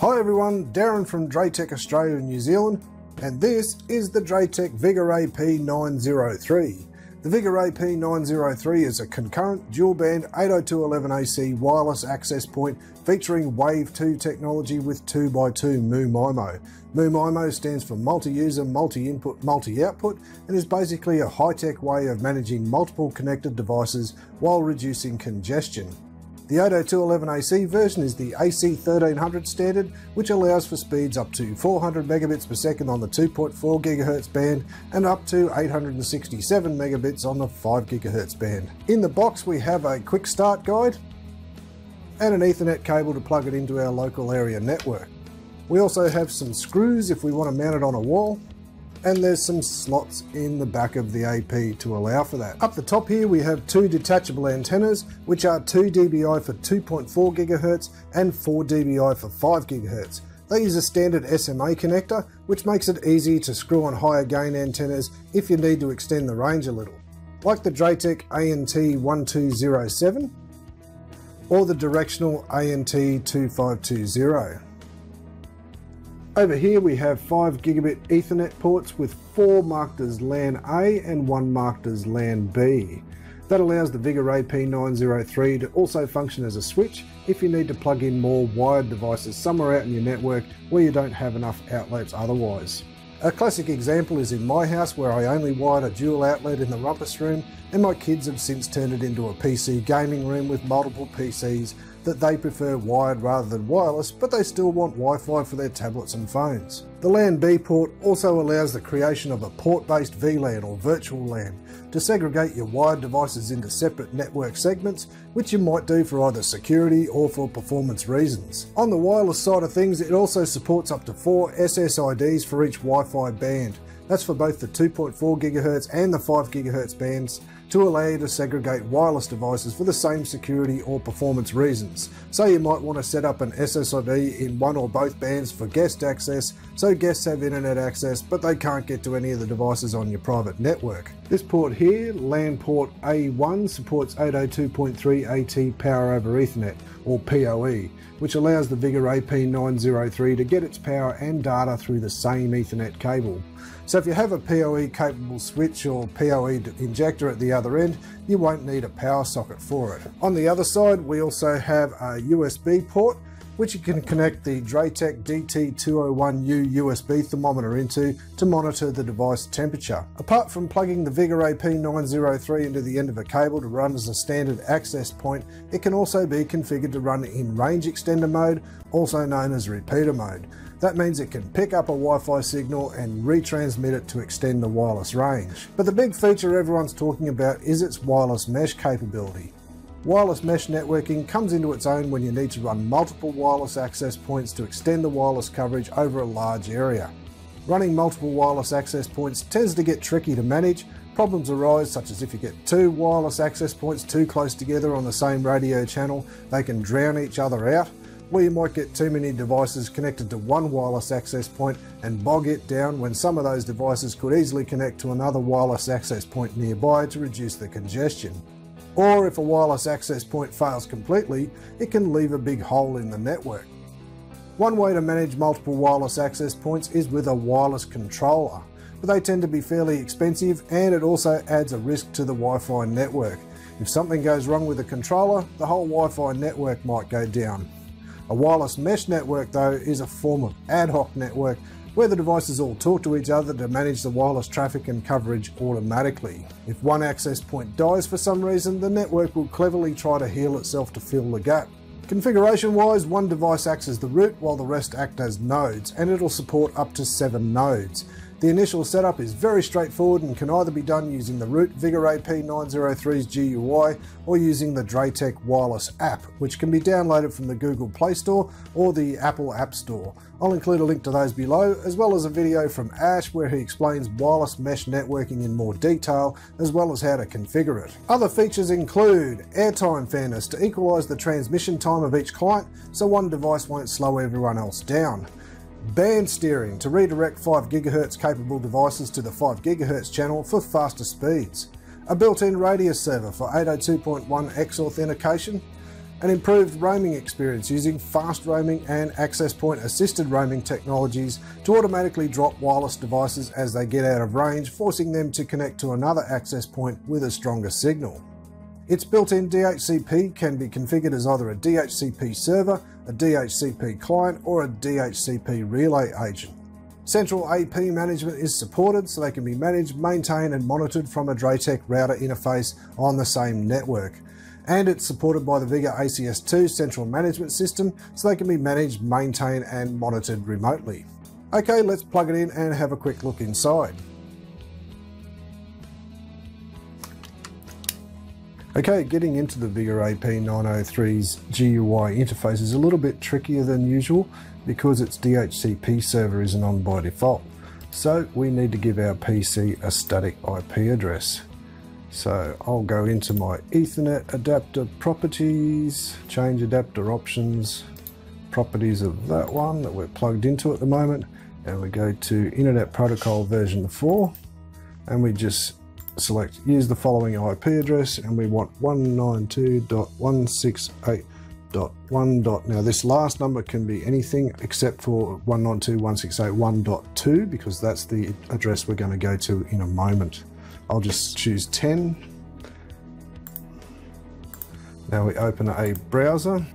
Hi everyone, Darren from DrayTek Australia and New Zealand, and this is the DrayTek Vigor AP903. The Vigor AP903 is a concurrent dual-band 802.11ac wireless access point featuring Wave 2 technology with 2x2 MU-MIMO. MU-MIMO stands for Multi-User, Multi-Input, Multi-Output and is basically a high-tech way of managing multiple connected devices while reducing congestion. The 802.11ac version is the AC1300 standard, which allows for speeds up to 400 megabits per second on the 2.4 GHz band and up to 867 megabits on the 5 GHz band. In the box we have a quick start guide and an Ethernet cable to plug it into our local area network. We also have some screws if we want to mount it on a wall and there's some slots in the back of the AP to allow for that. Up the top here we have two detachable antennas which are 2 dBi for 2.4 GHz and 4 dBi for 5 GHz. They use a standard SMA connector which makes it easy to screw on higher gain antennas if you need to extend the range a little. Like the DrayTek ANT1207 or the directional ANT2520. Over here we have 5 gigabit Ethernet ports with 4 marked as LAN A and 1 marked as LAN B. That allows the Vigor AP903 to also function as a switch if you need to plug in more wired devices somewhere out in your network where you don't have enough outlets otherwise. A classic example is in my house where I only wired a dual outlet in the rumpus room and my kids have since turned it into a PC gaming room with multiple PCs that they prefer wired rather than wireless, but they still want Wi-Fi for their tablets and phones. The LAN B port also allows the creation of a port-based VLAN or virtual LAN to segregate your wired devices into separate network segments, which you might do for either security or for performance reasons. On the wireless side of things, it also supports up to four SSIDs for each Wi-Fi band. That's for both the 2.4 GHz and the 5 GHz bands, to allow you to segregate wireless devices for the same security or performance reasons. So you might want to set up an SSID in one or both bands for guest access, so guests have internet access but they can't get to any of the devices on your private network. This port here, LAN port A1, supports 802.3 AT Power over Ethernet, or PoE, which allows the Vigor AP903 to get its power and data through the same Ethernet cable. So if you have a PoE capable switch or PoE injector at the other end, you won't need a power socket for it. On the other side, we also have a USB port which you can connect the DrayTek DT201U USB thermometer into to monitor the device temperature. Apart from plugging the Vigor AP903 into the end of a cable to run as a standard access point, it can also be configured to run in range extender mode, also known as repeater mode. That means it can pick up a Wi-Fi signal and retransmit it to extend the wireless range. But the big feature everyone's talking about is its wireless mesh capability. Wireless mesh networking comes into its own when you need to run multiple wireless access points to extend the wireless coverage over a large area. Running multiple wireless access points tends to get tricky to manage. Problems arise such as if you get two wireless access points too close together on the same radio channel, they can drown each other out where you might get too many devices connected to one wireless access point and bog it down when some of those devices could easily connect to another wireless access point nearby to reduce the congestion. Or if a wireless access point fails completely, it can leave a big hole in the network. One way to manage multiple wireless access points is with a wireless controller, but they tend to be fairly expensive and it also adds a risk to the Wi-Fi network. If something goes wrong with the controller, the whole Wi-Fi network might go down. A wireless mesh network though is a form of ad hoc network where the devices all talk to each other to manage the wireless traffic and coverage automatically. If one access point dies for some reason, the network will cleverly try to heal itself to fill the gap. Configuration wise, one device acts as the root while the rest act as nodes, and it'll support up to 7 nodes. The initial setup is very straightforward and can either be done using the root Vigor AP903's GUI or using the DrayTek Wireless app, which can be downloaded from the Google Play Store or the Apple App Store. I'll include a link to those below, as well as a video from Ash where he explains wireless mesh networking in more detail, as well as how to configure it. Other features include airtime fairness to equalise the transmission time of each client so one device won't slow everyone else down Band steering to redirect 5 GHz capable devices to the 5 GHz channel for faster speeds. A built-in radius server for 802.1x authentication. an improved roaming experience using fast roaming and access point assisted roaming technologies to automatically drop wireless devices as they get out of range, forcing them to connect to another access point with a stronger signal. Its built-in DHCP can be configured as either a DHCP server, a DHCP client, or a DHCP relay agent. Central AP management is supported so they can be managed, maintained and monitored from a DrayTek router interface on the same network. And it's supported by the Vigor ACS2 central management system so they can be managed, maintained and monitored remotely. Okay, let's plug it in and have a quick look inside. Okay, getting into the Vigor AP903's GUI interface is a little bit trickier than usual because its DHCP server isn't on by default. So we need to give our PC a static IP address. So I'll go into my Ethernet adapter properties, change adapter options, properties of that one that we're plugged into at the moment, and we go to Internet Protocol version 4, and we just select use the following IP address, and we want 192.168 dot one dot now this last number can be anything except for 192.168.1.2 because that's the address we're going to go to in a moment. I'll just choose 10 now we open a browser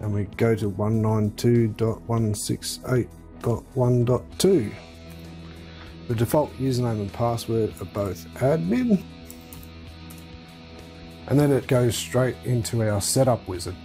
and we go to 192.168.1.2 the default username and password are both admin and then it goes straight into our setup wizard.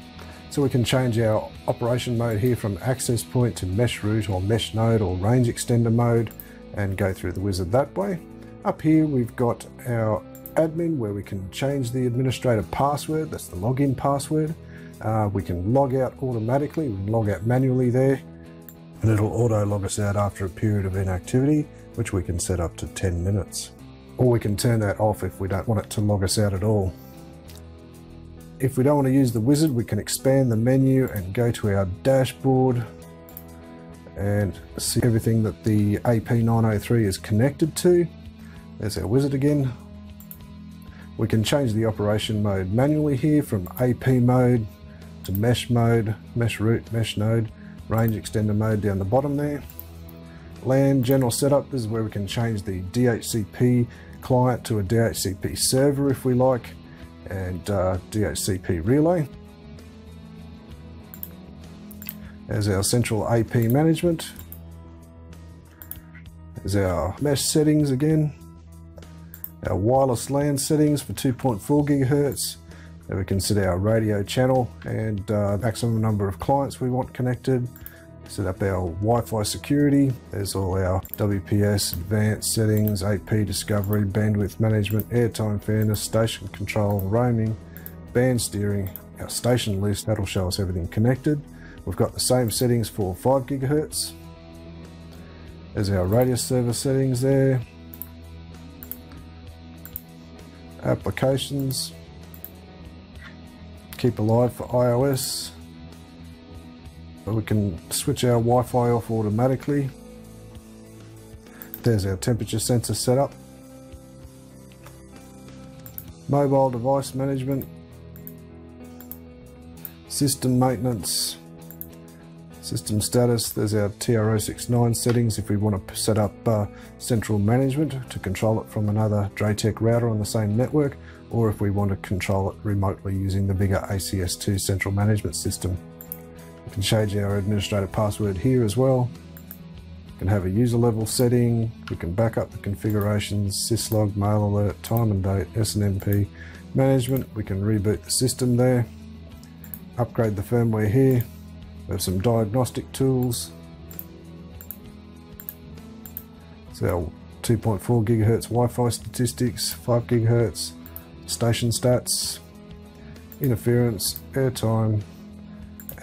So we can change our operation mode here from access point to mesh route or mesh node or range extender mode and go through the wizard that way. Up here we've got our admin where we can change the administrator password, that's the login password. Uh, we can log out automatically, we can log out manually there and it'll auto log us out after a period of inactivity which we can set up to 10 minutes. Or we can turn that off if we don't want it to log us out at all. If we don't want to use the wizard, we can expand the menu and go to our dashboard and see everything that the AP903 is connected to. There's our wizard again. We can change the operation mode manually here from AP mode to mesh mode, mesh root, mesh node, range extender mode down the bottom there. LAN general setup, this is where we can change the DHCP client to a DHCP server if we like and uh, DHCP relay. There's our central AP management. There's our mesh settings again. Our wireless LAN settings for 2.4 gigahertz. There we can set our radio channel and uh, maximum number of clients we want connected set up our Wi-Fi security. There's all our WPS advanced settings, AP discovery, bandwidth management, airtime fairness, station control, roaming, band steering, our station list, that'll show us everything connected. We've got the same settings for 5 gigahertz. There's our radius server settings there. Applications. Keep alive for iOS. We can switch our Wi-Fi off automatically. There's our temperature sensor setup. Mobile device management. System maintenance. System status, there's our TR069 settings if we want to set up uh, central management to control it from another DrayTek router on the same network, or if we want to control it remotely using the Vigor ACS2 central management system. We can change our administrator password here as well. We can have a user level setting. We can back up the configurations, syslog, mail alert, time and date, SNMP management. We can reboot the system there. Upgrade the firmware here. We have some diagnostic tools. So 2.4 gigahertz Wi-Fi statistics, 5 gigahertz station stats, interference, airtime,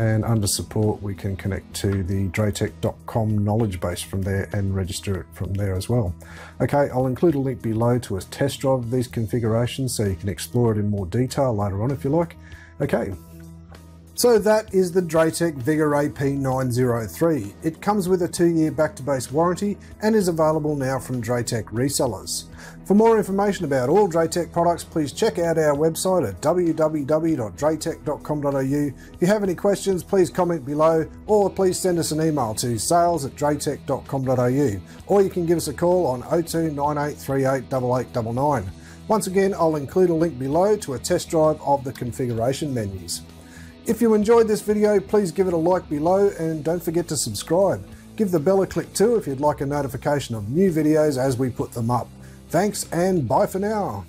and under support we can connect to the draytek.com knowledge base from there and register it from there as well. Okay, I'll include a link below to a test drive of these configurations so you can explore it in more detail later on if you like. Okay, So that is the DrayTek Vigor AP903. It comes with a two-year back-to-base warranty and is available now from DrayTek resellers. For more information about all DrayTek products, please check out our website at www.draytek.com.au. If you have any questions, please comment below or please send us an email to sales at or you can give us a call on 02 9838 Once again, I'll include a link below to a test drive of the configuration menus. If you enjoyed this video, please give it a like below and don't forget to subscribe. Give the bell a click too if you'd like a notification of new videos as we put them up. Thanks and bye for now.